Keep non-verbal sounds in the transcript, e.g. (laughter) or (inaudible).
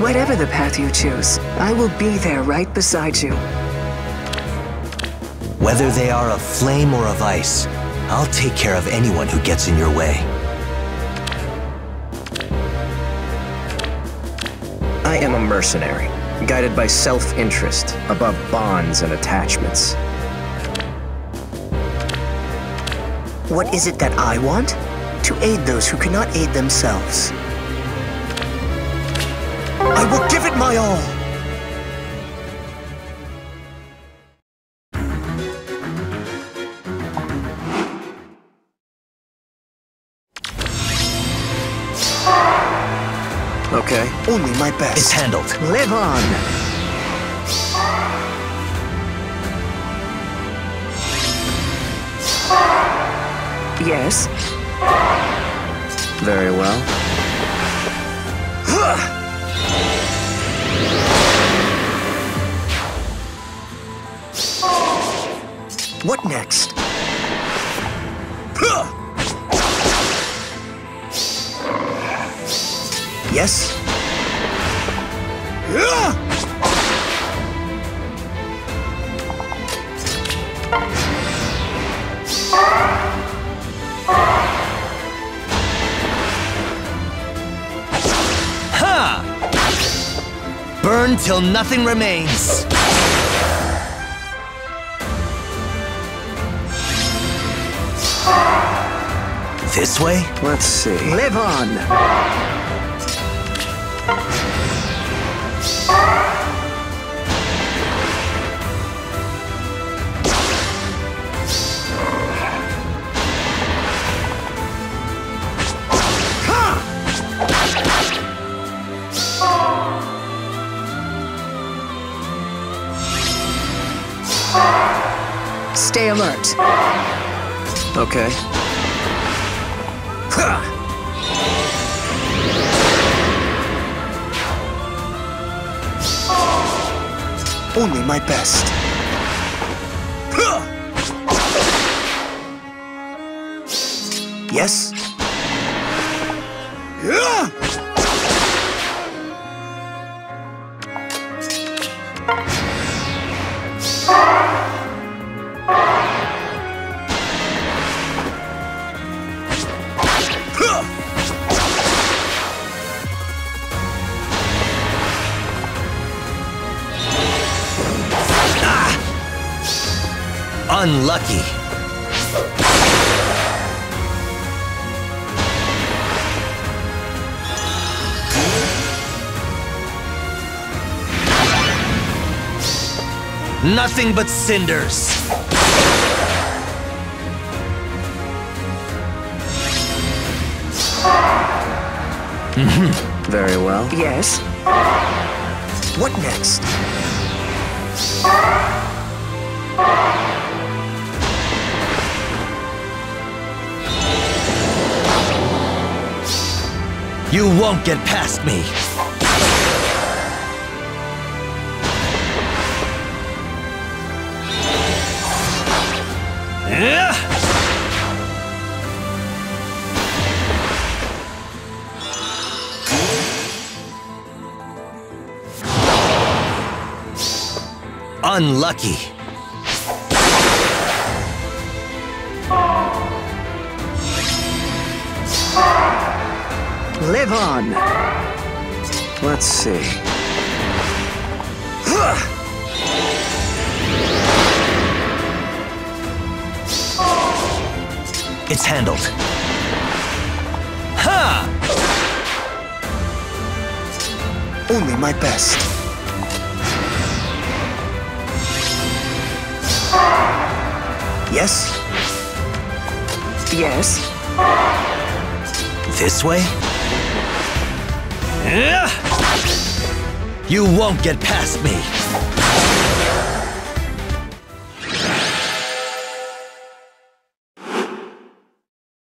Whatever the path you choose, I will be there right beside you. Whether they are of flame or of ice, I'll take care of anyone who gets in your way. I am a mercenary, guided by self-interest, above bonds and attachments. What is it that I want? To aid those who cannot aid themselves. I will give it my all! Okay. Only my best. It's handled. Live on! Yes? Very well. What next? Yes? Ha! Burn till nothing remains. This way? Let's see. Live on! Stay alert. Okay. Only my best. Yes? Unlucky. Nothing but cinders. (laughs) Very well. Yes? What next? You won't get past me. Unlucky. Live on! Let's see. It's handled. Ha! Only my best. Yes? Yes? This way? You won't get past me.